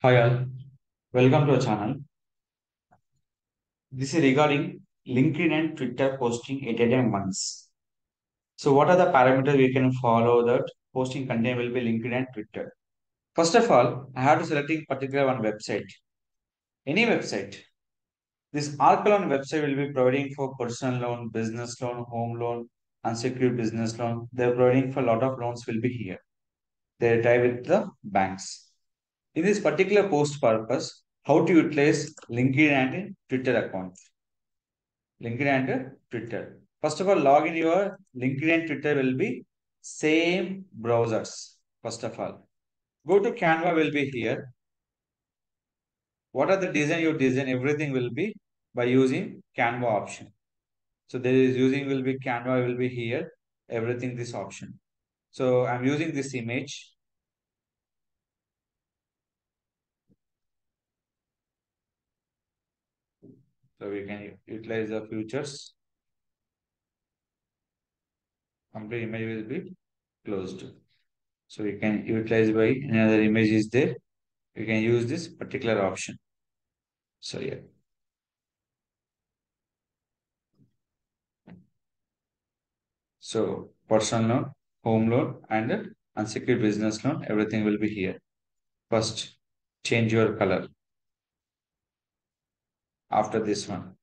Hi all, welcome to our channel. This is regarding LinkedIn and Twitter posting at a time once. So what are the parameters we can follow that posting content will be LinkedIn and Twitter? First of all, I have to selecting particular one website. Any website. This Arcalon website will be providing for personal loan, business loan, home loan, unsecured business loan. They're providing for a lot of loans will be here. They tie with the banks. In this particular post purpose, how to utilize LinkedIn and Twitter account. LinkedIn and Twitter. First of all, log in your LinkedIn and Twitter will be same browsers. First of all, go to Canva will be here. What are the design you design? Everything will be by using Canva option. So there is using will be Canva will be here. Everything this option. So I'm using this image. So we can utilize the futures. Complete image will be closed. So we can utilize by another image is there. We can use this particular option. So yeah. So personal loan, home loan and unsecured business loan, everything will be here. First, change your color. After this one.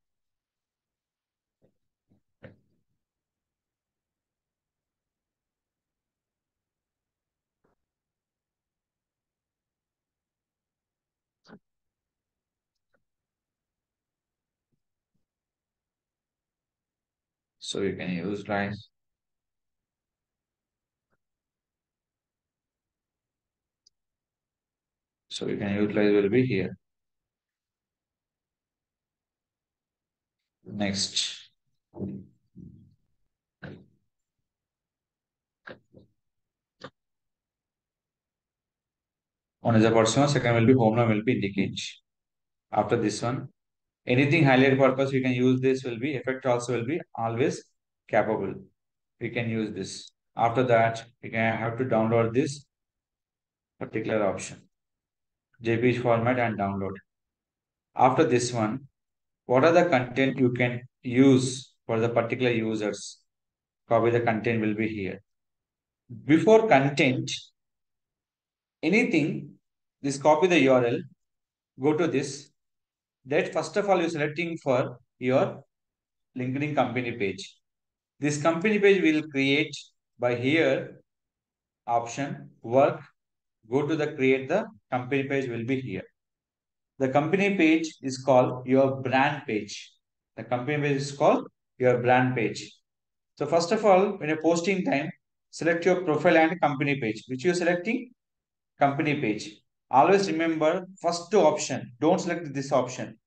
So you can use lines. So you can utilize will be here. Next. One is a second will be home loan will be indicate. After this one, anything highlight purpose, we can use this will be effect also will be always capable. We can use this. After that, we can have to download this particular option. JPG format and download. After this one, what are the content you can use for the particular users? Copy the content will be here. Before content, anything, this copy the URL, go to this. That first of all, you're selecting for your LinkedIn company page. This company page will create by here option work. Go to the create the company page will be here. The company page is called your brand page. The company page is called your brand page. So first of all, when you're posting time, select your profile and company page, which you're selecting company page. Always remember first two option. Don't select this option.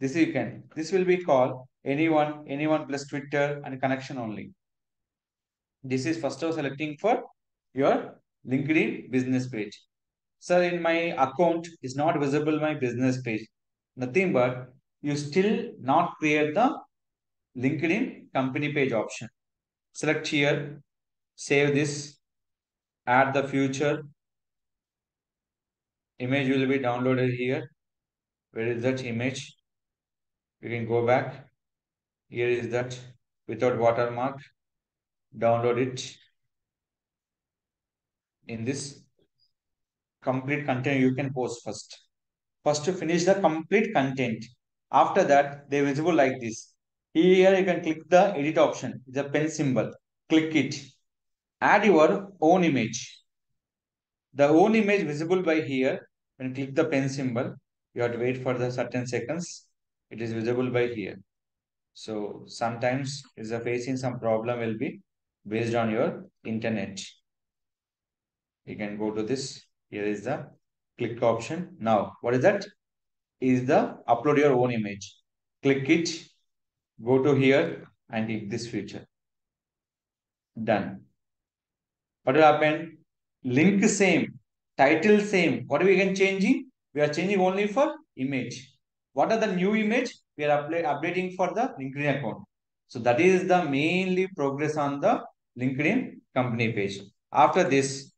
This you can. This will be called anyone, anyone plus Twitter and connection only. This is first of selecting for your LinkedIn business page. Sir, in my account is not visible my business page. Nothing but you still not create the LinkedIn company page option. Select here, save this, add the future. Image will be downloaded here. Where is that image? You can go back. Here is that without watermark. Download it. In this complete content you can post first. First to finish the complete content. After that, they visible like this. Here you can click the edit option, the pen symbol. Click it. Add your own image. The own image visible by here. When click the pen symbol, you have to wait for the certain seconds. It is visible by here. So sometimes is a facing some problem will be based on your internet. You can go to this. Here is the click option. Now, what is that? Is the upload your own image. Click it, go to here and click this feature. Done. What will happen? Link same, title same. What are we can changing? We are changing only for image. What are the new image? We are updating for the LinkedIn account. So that is the mainly progress on the LinkedIn company page. After this,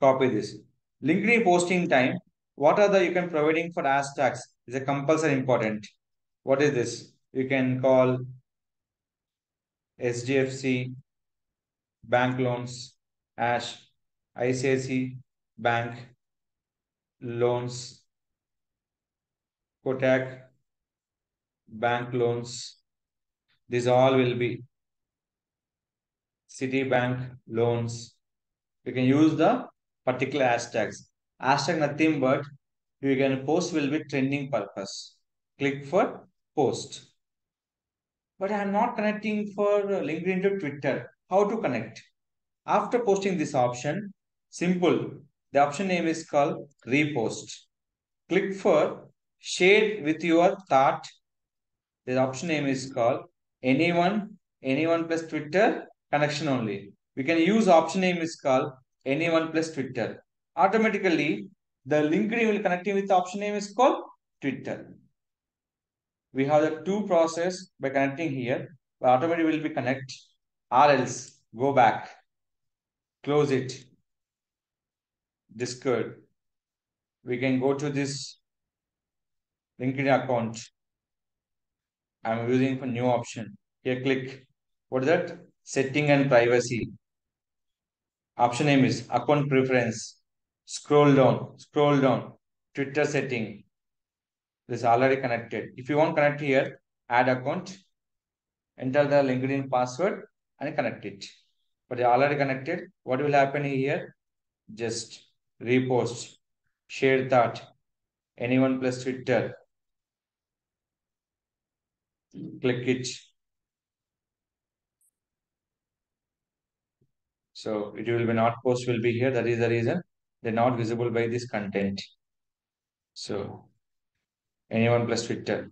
copy this. LinkedIn posting time. what are the you can providing for hashtags is a compulsory important. What is this? You can call HDFC bank loans, Ash, ICICI bank loans, Kotak bank loans. These all will be Citibank loans. You can use the particular hashtags. Hashtag nothing but you can post will be trending purpose. Click for post. But I am not connecting for LinkedIn to Twitter. How to connect? After posting this option, simple. The option name is called repost. Click for share with your thought. The option name is called anyone, anyone plus Twitter connection only. We can use option name is called anyone plus Twitter. Automatically, the LinkedIn will connect with the option name is called Twitter. We have the two process by connecting here. Automatically will be connect or else go back, close it, Discord. We can go to this LinkedIn account. I'm using for new option. Here click. What is that? Setting and privacy. Option name is account preference. Scroll down, scroll down. Twitter setting. This is already connected. If you want connect here, add account, enter the LinkedIn password and connect it. But they already connected. What will happen here? Just repost, share that, anyone plus Twitter. Click it. So it will be not post will be here. That is the reason they're not visible by this content. So anyone plus Twitter.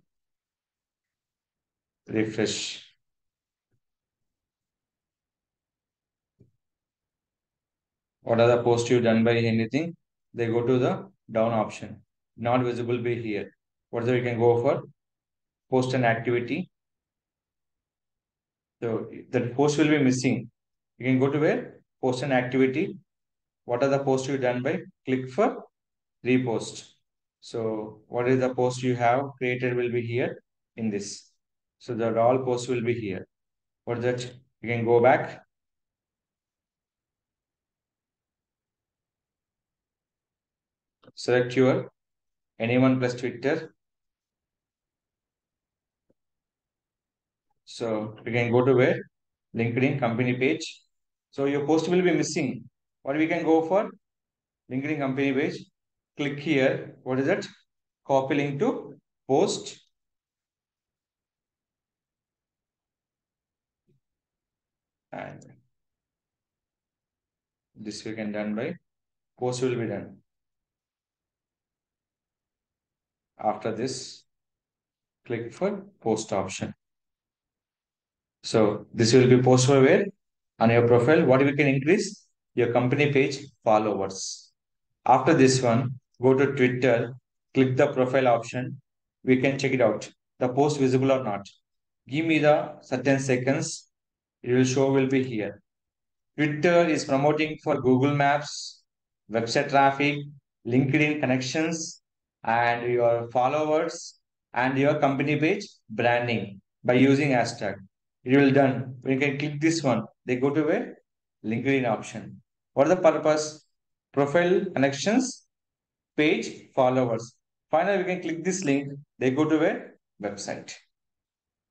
Refresh. What are the posts you done by anything? They go to the down option. Not visible by here. What we can go for? Post an activity. So the post will be missing. You can go to where? Post an activity. What are the posts you done by? Click for repost. So what is the post you have created will be here in this. So the all posts will be here. What that? You can go back. Select your anyone plus Twitter. So we can go to where? LinkedIn company page. So your post will be missing. What we can go for? LinkedIn company page click here. What is that? Copy link to post. And this we can done by post will be done. After this, click for post option. So this will be posted where on your profile. What we can increase your company page followers. After this one, go to Twitter, click the profile option. We can check it out. The post visible or not. Give me the certain seconds. It will show will be here. Twitter is promoting for Google Maps, website traffic, LinkedIn connections, and your followers and your company page branding by using hashtag. It will done. We can click this one. They go to where? LinkedIn option. What is the purpose? Profile connections page followers. Finally, we can click this link. They go to a website.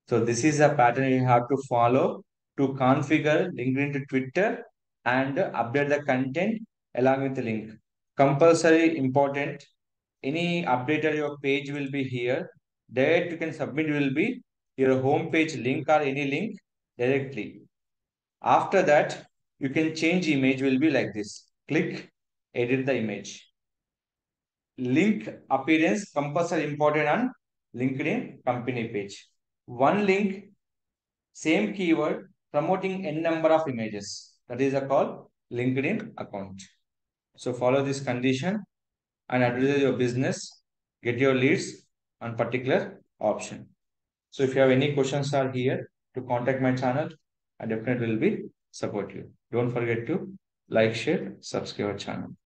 So this is a pattern you have to follow to configure LinkedIn to Twitter and update the content along with the link. Compulsory important. Any updated your page will be here. That you can submit will be your home page link or any link directly. After that, you can change image will be like this. Click edit the image link appearance compulsory important on LinkedIn company page. One link, same keyword, promoting n number of images. That is a call LinkedIn account. So follow this condition and advertise your business, get your leads on particular option. So if you have any questions are here to contact my channel, I definitely will be support you. Don't forget to like, share, subscribe our channel.